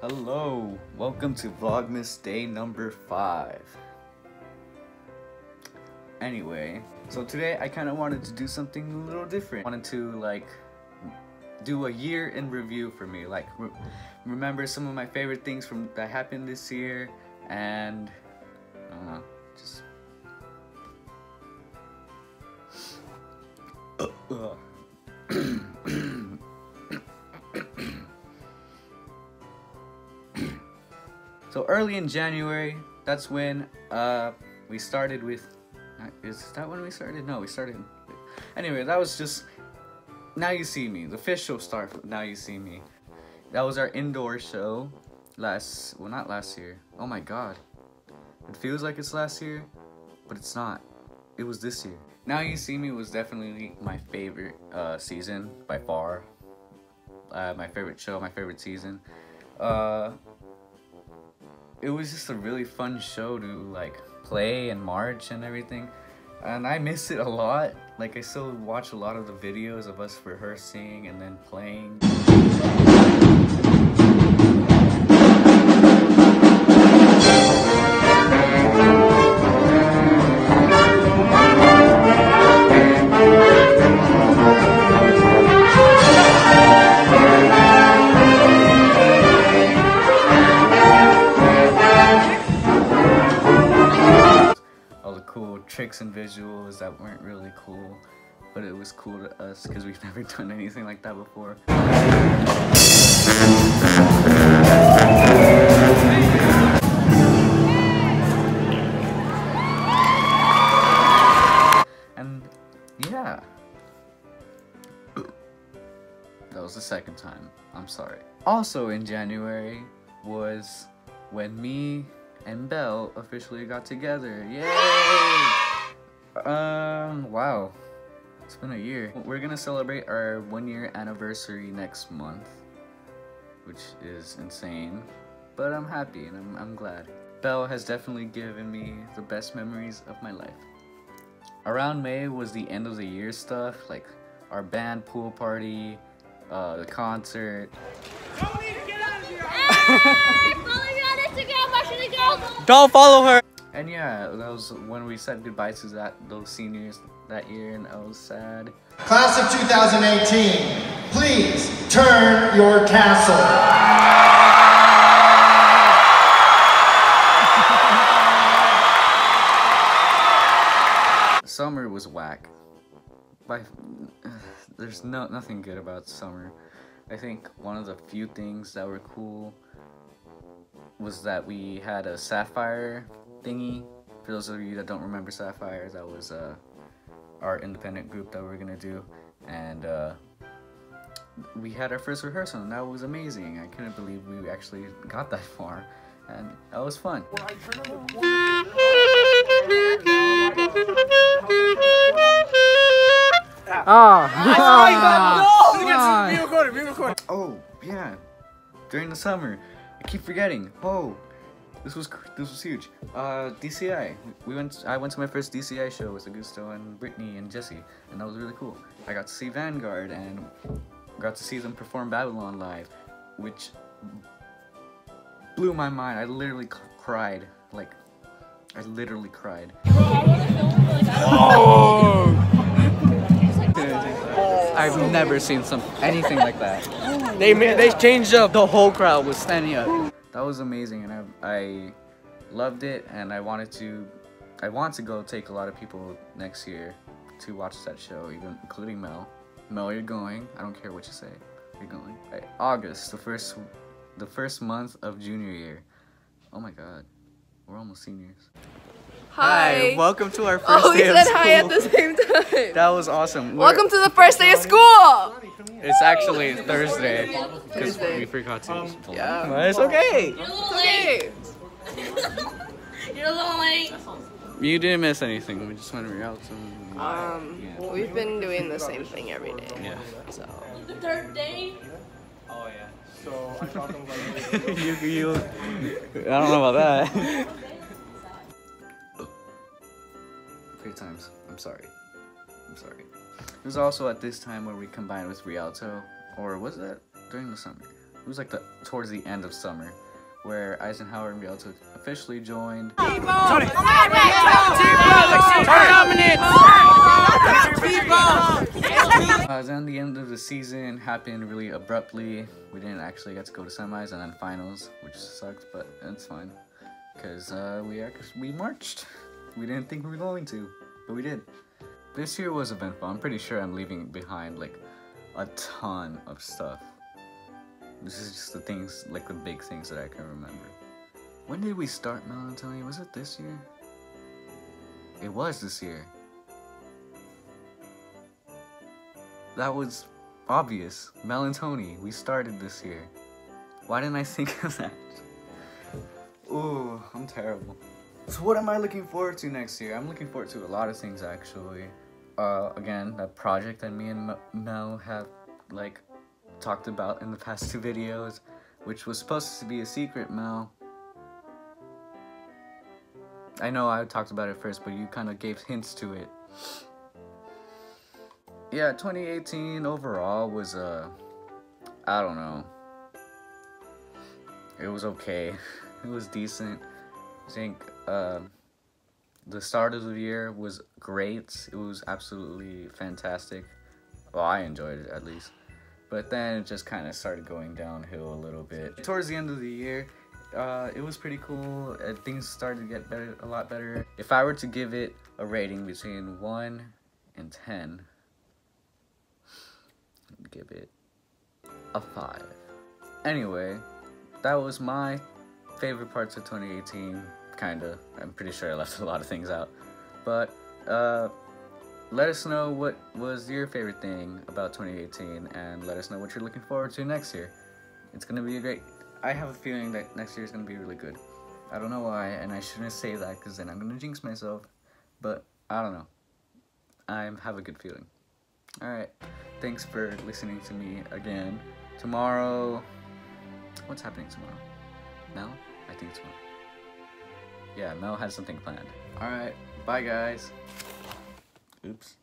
Hello, welcome to Vlogmas day number five. Anyway, so today I kind of wanted to do something a little different. I wanted to like do a year in review for me, like re remember some of my favorite things from that happened this year, and I don't know, just. Uh, uh. so early in January, that's when uh, we started with. Is that when we started? No, we started. Anyway, that was just now you see me. The official start. Now you see me. That was our indoor show last. Well, not last year. Oh my god. It feels like it's last year, but it's not. It was this year. Now You See Me was definitely my favorite uh, season by far. Uh, my favorite show, my favorite season. Uh, it was just a really fun show to like play and march and everything. And I miss it a lot. Like I still watch a lot of the videos of us rehearsing and then playing. That weren't really cool, but it was cool to us because we've never done anything like that before. And yeah. That was the second time. I'm sorry. Also in January was when me and Belle officially got together. Yay! Um, wow. It's been a year. We're gonna celebrate our one year anniversary next month, which is insane. But I'm happy and I'm, I'm glad. Belle has definitely given me the best memories of my life. Around May was the end of the year stuff, like our band pool party, uh, the concert. Don't follow her! And yeah, that was when we said goodbye to that those seniors that year, and I was sad. Class of 2018, please turn your castle. summer was whack. By, there's no nothing good about summer. I think one of the few things that were cool was that we had a sapphire thingy. For those of you that don't remember Sapphire, that was uh, our independent group that we are gonna do, and uh, we had our first rehearsal, and that was amazing. I couldn't believe we actually got that far, and that was fun. Ah! Oh, yeah. During the summer. I keep forgetting. Oh, this was this was huge. Uh, DCI. We went. I went to my first DCI show with Augusto and Brittany and Jesse, and that was really cool. I got to see Vanguard and got to see them perform Babylon live, which blew my mind. I literally cried. Like, I literally cried. Oh! I've never seen some anything like that. They they changed up. The whole crowd was standing up that was amazing and I, I loved it and I wanted to I want to go take a lot of people next year to watch that show even including Mel. Mel you're going. I don't care what you say. You're going. August the first the first month of junior year. Oh my god. We're almost seniors Hi. hi welcome to our oh, first oh, day of school. hi at the same time. That was awesome. Welcome to the first day of school. It's actually Thursday because we forgot to. Um, yeah, but it's okay. You're a little late. You're a little late. You didn't miss anything. We just went to Rialto. Um, yeah. we've been doing the same thing every day. Yeah. So. The third day. Oh yeah. So I thought it was like. you, you. I don't know about that. Three times. I'm sorry. I'm sorry. It was also at this time where we combined with Rialto, or was that during the summer? it was like the towards the end of summer, where Eisenhower and Rialto officially joined. Uh, then the end of the season happened really abruptly. We didn't actually get to go to semis and then finals, which sucked, but it's fine. Because uh, we, act- we marched. We didn't think we were going to, we did. This year was eventful. I'm pretty sure I'm leaving behind like a ton of stuff. This is just the things, like the big things that I can remember. When did we start Mel and Tony? Was it this year? It was this year. That was obvious. Mel and Tony, we started this year. Why didn't I think of that? Ooh, I'm terrible. So what am I looking forward to next year? I'm looking forward to a lot of things actually. Uh, again, that project that me and Mel have like talked about in the past two videos, which was supposed to be a secret, Mel. I know I talked about it first, but you kind of gave hints to it. Yeah, 2018 overall was uh I don't know. It was okay. It was decent. I think um the start of the year was great. It was absolutely fantastic. Well, I enjoyed it at least. But then it just kind of started going downhill a little bit. Towards the end of the year, uh, it was pretty cool. Uh, things started to get better, a lot better. If I were to give it a rating between 1 and 10, I'd give it a 5. Anyway, that was my favorite parts of 2018, kinda. I'm pretty sure I left a lot of things out. But, uh, let us know what was your favorite thing about 2018 and let us know what you're looking forward to next year. It's gonna be a great. I have a feeling that next year is gonna be really good. I don't know why, and I shouldn't say that because then I'm gonna jinx myself. But I don't know. I have a good feeling. All right. Thanks for listening to me again. Tomorrow. What's happening tomorrow? Mel? I think tomorrow. Yeah, Mel has something planned. All right. Bye, guys. Oops.